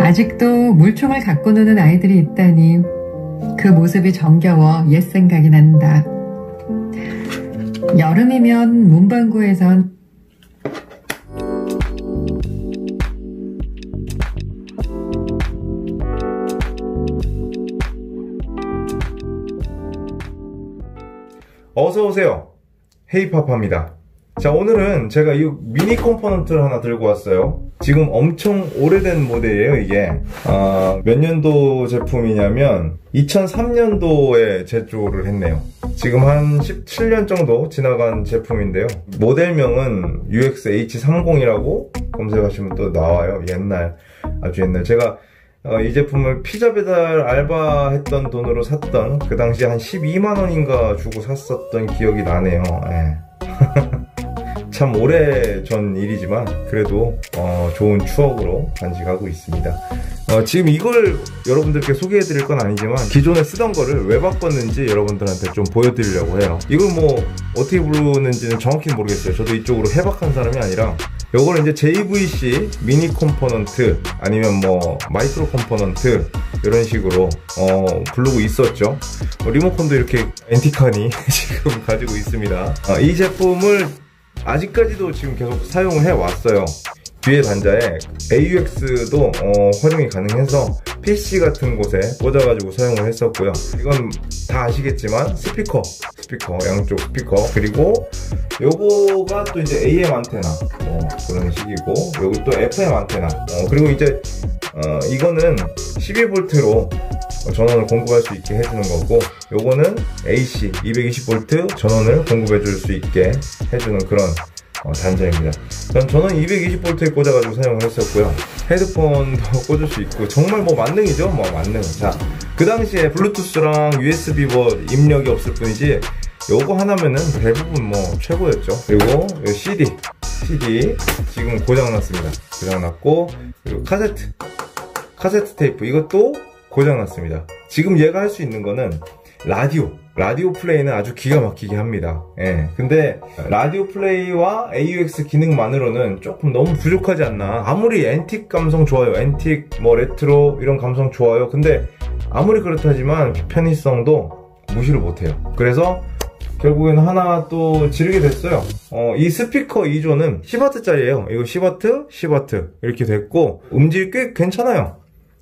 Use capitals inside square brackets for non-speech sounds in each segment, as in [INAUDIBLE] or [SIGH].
아직도 물총을 갖고 노는 아이들이 있다니 그 모습이 정겨워 옛 생각이 난다. 여름이면 문방구에선 어서 오세요. 헤이파파입니다. 자, 오늘은 제가 이 미니 컴포넌트를 하나 들고 왔어요. 지금 엄청 오래된 모델이에요, 이게. 아, 몇 년도 제품이냐면 2003년도에 제조를 했네요. 지금 한 17년 정도 지나간 제품인데요. 모델명은 UX-H30이라고 검색하시면 또 나와요. 옛날, 아주 옛날. 제가 어, 이 제품을 피자 배달 알바 했던 돈으로 샀던 그 당시 한 12만원인가 주고 샀었던 기억이 나네요. 예. [LAUGHS] 참 오래 전 일이지만 그래도 어, 좋은 추억으로 간직하고 있습니다. 어, 지금 이걸 여러분들께 소개해 드릴 건 아니지만 기존에 쓰던 거를 왜 바꿨는지 여러분들한테 좀 보여드리려고 해요. 이걸 뭐 어떻게 부르는지는 정확히 모르겠어요. 저도 이쪽으로 해박한 사람이 아니라 요거는 이제 JVC 미니 컴포넌트 아니면 뭐 마이크로 컴포넌트 이런 식으로 어, 부르고 있었죠. 어, 리모컨도 이렇게 antique하니 [LAUGHS] 지금 가지고 있습니다. 어, 이 제품을 아직까지도 지금 계속 사용을 해왔어요. 뒤에 단자에 AUX도 어, 활용이 가능해서 PC 같은 곳에 꽂아가지고 사용을 했었고요. 이건 다 아시겠지만 스피커, 스피커, 양쪽 스피커 그리고 요거가 또 이제 AM 안테나 어, 그런 식이고 요거 또 FM 안테나 어, 그리고 이제 어, 이거는 12V로 전원을 공급할 수 있게 해주는 거고 요거는 AC 220V 전원을 공급해 줄 수 있게 해주는 그런 어, 단자입니다. 전 저는 220V에 꽂아가지고 사용을 했었고요. 헤드폰도 [LAUGHS] 꽂을 수 있고 정말 뭐 만능이죠. 뭐 만능. 자, 그 당시에 블루투스랑 USB 뭐 입력이 없을 뿐이지 요거 하나면은 대부분 뭐 최고였죠. 그리고 CD, CD 지금 고장났습니다. 고장났고 그리고 카세트, 카세트 테이프 이것도 고장났습니다. 지금 얘가 할 수 있는 거는 라디오 라디오 플레이는 아주 기가 막히게 합니다. 예. 근데 라디오 플레이와 AUX 기능만으로는 조금 너무 부족하지 않나. 아무리 앤틱 감성 좋아요. 앤틱, 뭐 레트로 이런 감성 좋아요. 근데 아무리 그렇다지만 편의성도 무시를 못해요. 그래서 결국에는 하나 또 지르게 됐어요. 어, 이 스피커 2조는 10W짜리예요. 이거 10W, 10W 이렇게 됐고 음질 꽤 괜찮아요.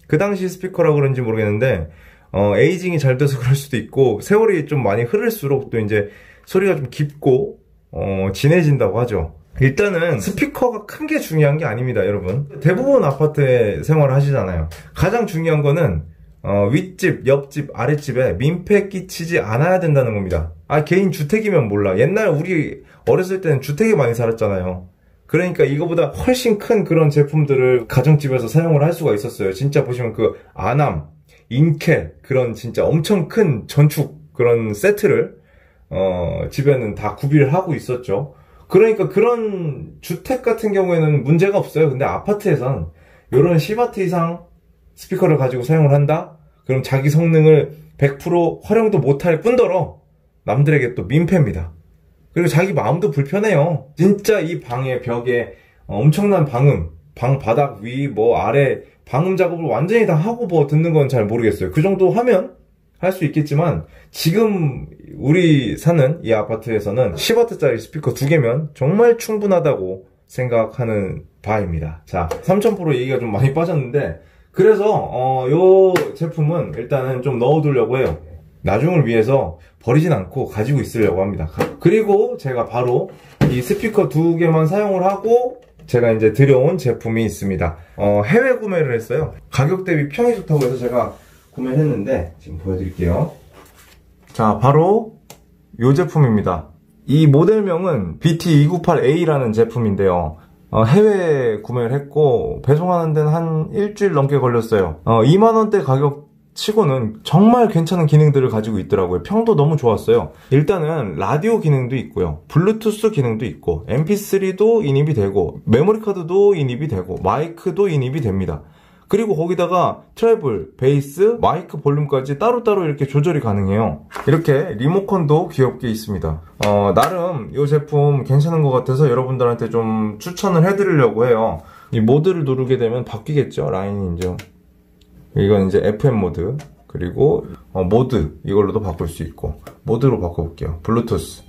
그 당시 스피커라 그런지 모르겠는데 어, 에이징이 잘 돼서 [LAUGHS] 그럴 수도 있고 세월이 좀 많이 흐를수록 또 이제 소리가 좀 깊고 어, 진해진다고 하죠. 일단은 스피커가 큰 게 중요한 게 아닙니다, 여러분. 대부분 아파트에 생활을 하시잖아요. 가장 중요한 거는 어, 윗집, 옆집, 아랫집에 민폐 끼치지 않아야 된다는 겁니다. 아, 개인 주택이면 몰라. 옛날 우리 어렸을 때는 주택에 많이 살았잖아요. 그러니까 이거보다 훨씬 큰 그런 제품들을 가정집에서 사용을 할 수가 있었어요. 진짜 보시면 그 아남, 인켈 그런 진짜 엄청 큰 전축 그런 세트를 어, 집에는 다 구비를 하고 있었죠. 그러니까 그런 주택 같은 경우에는 문제가 없어요. 근데 아파트에선 이런 10W 이상 스피커를 가지고 사용을 한다? 그럼 자기 성능을 100% 활용도 못할 뿐더러 남들에게 또 민폐입니다. 그리고 자기 마음도 불편해요. 진짜 이 방의 벽에 엄청난 방음, 방 바닥 위, 뭐 아래 방음 작업을 완전히 다 하고 뭐 듣는 건 잘 모르겠어요. 그 정도 하면 할 수 있겠지만 지금 우리 사는 이 아파트에서는 10W짜리 스피커 두 개면 정말 충분하다고 생각하는 바입니다. 자, 3000% 얘기가 좀 많이 빠졌는데 그래서 어, 요 제품은 일단은 좀 넣어두려고 해요. 나중을 위해서 버리진 않고 가지고 있으려고 합니다. 그리고 제가 바로 이 스피커 두 개만 사용을 하고 제가 이제 들여온 제품이 있습니다. 어, 해외 구매를 했어요. 가격 대비 평이 좋다고 해서 제가 구매를 했는데 지금 보여드릴게요. 자, 바로 이 제품입니다. 이 모델명은 BT298A라는 제품인데요. 어, 해외 구매를 했고 배송하는 데는 한 일주일 넘게 걸렸어요. 어, 2만원대 가격 치고는 정말 괜찮은 기능들을 가지고 있더라고요. 평도 너무 좋았어요. 일단은 라디오 기능도 있고요. 블루투스 기능도 있고 mp3도 인입이 되고 메모리 카드도 인입이 되고 마이크도 인입이 됩니다. 그리고 거기다가 treble, bass, 마이크 볼륨까지 따로따로 이렇게 조절이 가능해요. 이렇게 리모컨도 귀엽게 있습니다. 어, 나름 이 제품 괜찮은 것 같아서 여러분들한테 좀 추천을 해드리려고 해요. 이 모드를 누르게 되면 바뀌겠죠. line in 지금. 이건 이제 FM 모드. 그리고 어, 모드 이걸로도 바꿀 수 있고 모드로 바꿔볼게요. 블루투스.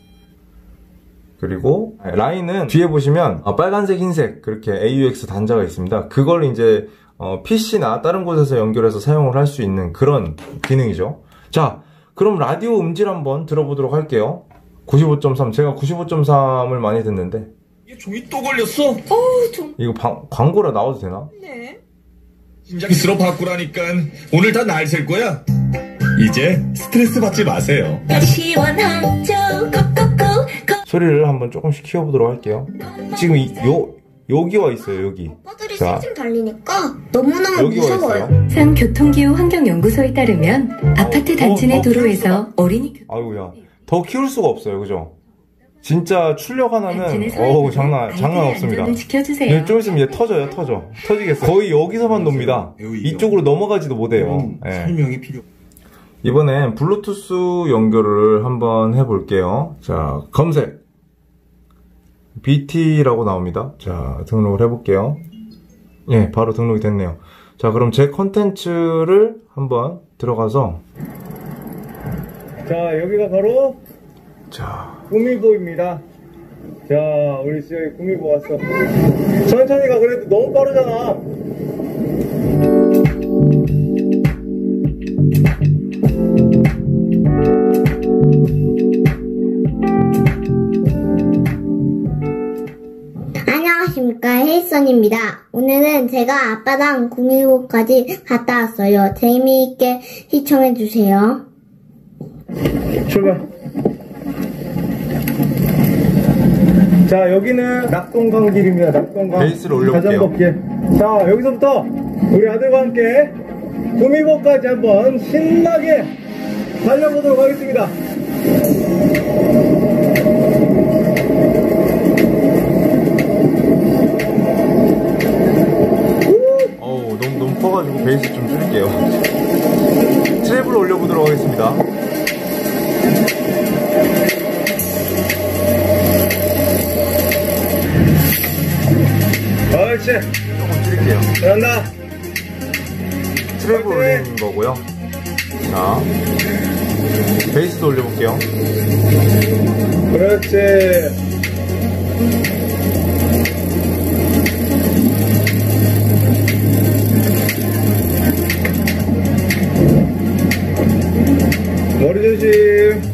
그리고 라인은 뒤에 보시면 어, 빨간색, 흰색 그렇게 AUX 단자가 있습니다. 그걸 이제 어, PC나 다른 곳에서 연결해서 사용을 할 수 있는 그런 기능이죠. 자, 그럼 라디오 음질 한번 들어보도록 할게요. 95.3 제가 95.3을 많이 듣는데 이게 종이 또 걸렸어? 어우, 좀, 이거 방- 광고라 나와도 되나? 네. 쓸어 바꾸라니까 오늘 다 날 셀 거야. 이제 스트레스 받지 마세요. 소리를 한번 조금씩 키워보도록 할게요. 지금 이, 요 여기 와 있어요 여기. 오빠들이 자. 달리니까 너무너무 여기 와 무서워요. 있어요. 상 교통기후 환경연구소에 따르면 아파트 단지 내 어, 어, 도로에서 어린이 교- 아이고야 더 키울 수가 없어요, 그죠? 진짜 출력 하나는 내 어우 장난 장난 없습니다. 지켜주세요. 네, 좀 있으면 얘 터져요, 터져. 터지겠어요. 거의 여기서만 놉니다. 이쪽으로 넘어가지도 못해요. 예. 설명이 필요. 이번엔 블루투스 연결을 한번 해볼게요. 자, 검색. BT라고 나옵니다. 자, 등록을 해볼게요. 예, 바로 등록이 됐네요. 자, 그럼 제 컨텐츠를 한번 들어가서. 자, 여기가 바로. 자, 구미보입니다. 자, 우리 지역에 구미보 왔어. 천천히 가, 그래도 너무 빠르잖아. 안녕하십니까 헬선입니다. 오늘은 제가 아빠랑 구미호까지 갔다 왔어요. 재미있게 시청해주세요. 출발. 자, 여기는 낙동강 길입니다. 낙동강. 베이스를 올려볼게요. 자전거길. 자, 여기서부터 우리 아들과 함께 구미보까지 한번 신나게 달려보도록 하겠습니다. 어우, 너무, 너무 커가지고 베이스 좀 줄일게요. 트랩을 올려보도록 하겠습니다. 옳지. 조금 줄일게요. 잘한다. 트랩을 올리는 거고요. 자, 베이스도 올려볼게요. 그렇지. 머리 조심.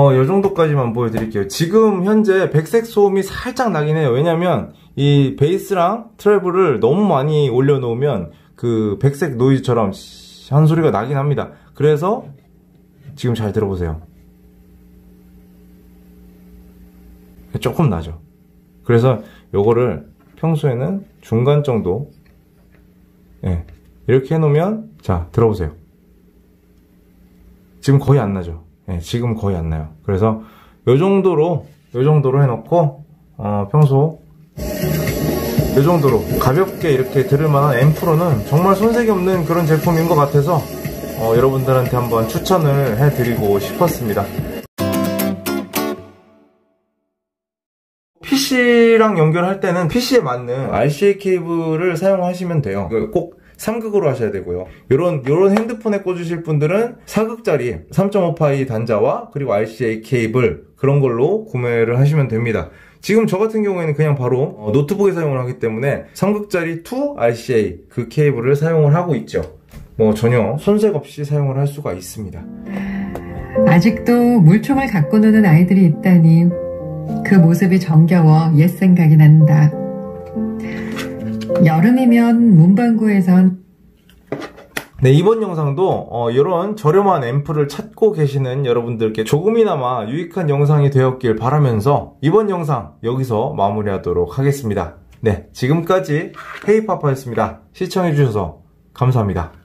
어, 요 정도까지만 보여드릴게요. 지금 현재 백색 소음이 살짝 나긴 해요. 왜냐면, 이 베이스랑 트래블을 너무 많이 올려놓으면, 그 백색 노이즈처럼 한 소리가 나긴 합니다. 그래서, 지금 잘 들어보세요. 조금 나죠. 그래서 요거를 평소에는 중간 정도 예, 이렇게 해놓으면 자 들어보세요. 지금 거의 안 나죠. 예, 지금 거의 안 나요. 그래서 요 정도로 요 정도로 해놓고 어, 평소 요 정도로 가볍게 이렇게 들을 만한 앰프로는 정말 손색이 없는 그런 제품인 것 같아서 어, 여러분들한테 한번 추천을 해드리고 싶었습니다. PC랑 연결할 때는 PC에 맞는 RCA 케이블을 사용하시면 돼요. 그꼭 3극으로 하셔야 되고요. 요런, 요런 핸드폰에 꽂으실 분들은 4극짜리 3.5파이 단자와 그리고 RCA 케이블 그런 걸로 구매를 하시면 됩니다. 지금 저 같은 경우에는 그냥 바로 어, 노트북에 사용을 하기 때문에 3극짜리 2 RCA 그 케이블을 사용을 하고 있죠. 뭐 전혀 손색 없이 사용을 할 수가 있습니다. 아직도 물총을 갖고 노는 아이들이 있다니 그 모습이 정겨워 옛 생각이 난다. 여름이면 문방구에선 네, 이번 영상도 어, 이런 저렴한 앰프를 찾고 계시는 여러분들께 조금이나마 유익한 영상이 되었길 바라면서 이번 영상 여기서 마무리하도록 하겠습니다. 네, 지금까지 헤이파파였습니다. 시청해주셔서 감사합니다.